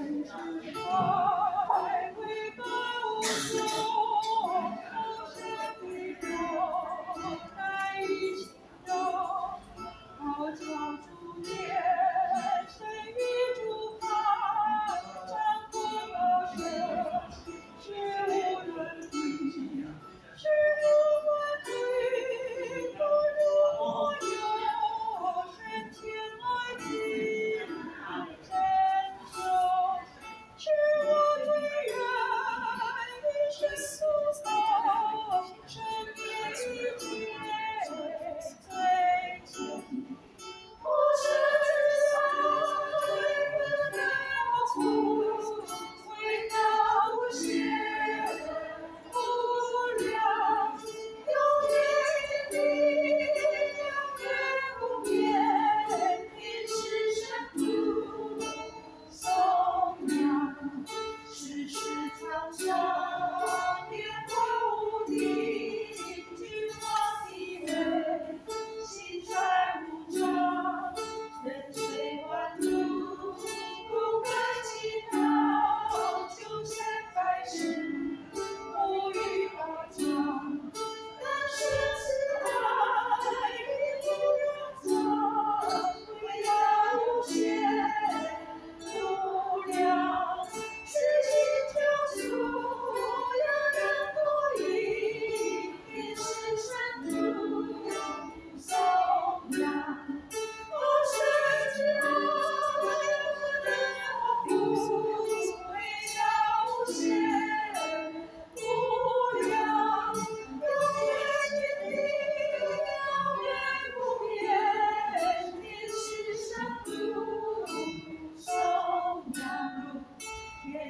嗯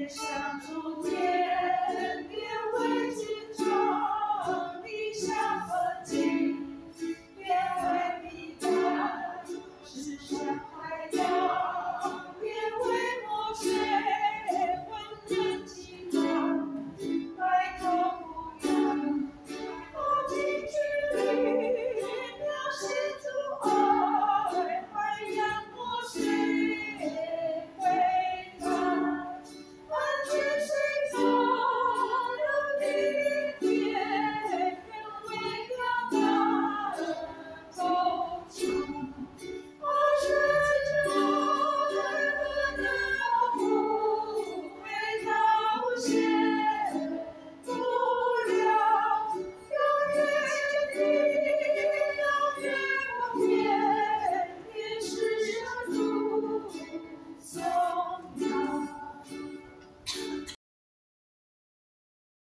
别想从天边，别为心中理想和己。别为彼岸，山海。